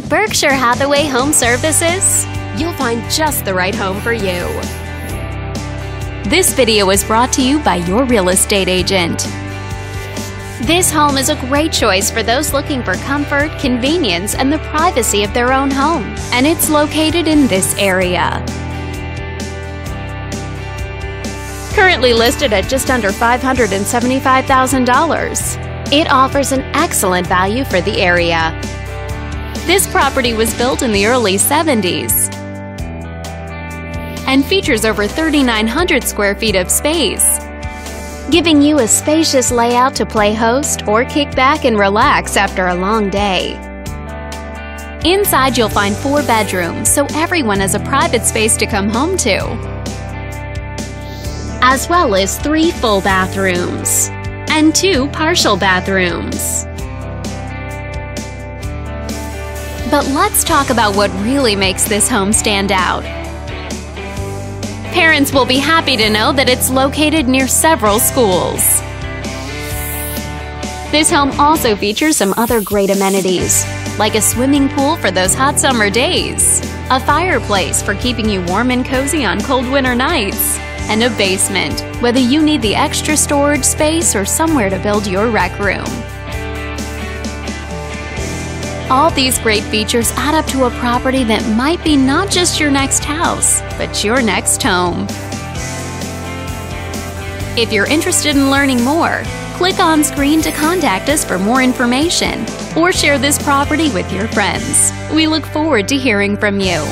At Berkshire Hathaway Home Services, you'll find just the right home for you. This video is brought to you by your real estate agent. This home is a great choice for those looking for comfort, convenience, and the privacy of their own home, and it's located in this area. Currently listed at just under $575,000, it offers an excellent value for the area. This property was built in the early 70s and features over 3,900 square feet of space, giving you a spacious layout to play host or kick back and relax after a long day. Inside, you'll find four bedrooms, so everyone has a private space to come home to, as well as three full bathrooms and two partial bathrooms. But let's talk about what really makes this home stand out. Parents will be happy to know that it's located near several schools. This home also features some other great amenities, like a swimming pool for those hot summer days, a fireplace for keeping you warm and cozy on cold winter nights, and a basement, whether you need the extra storage space or somewhere to build your rec room. All these great features add up to a property that might be not just your next house, but your next home. If you're interested in learning more, click on screen to contact us for more information or share this property with your friends. We look forward to hearing from you.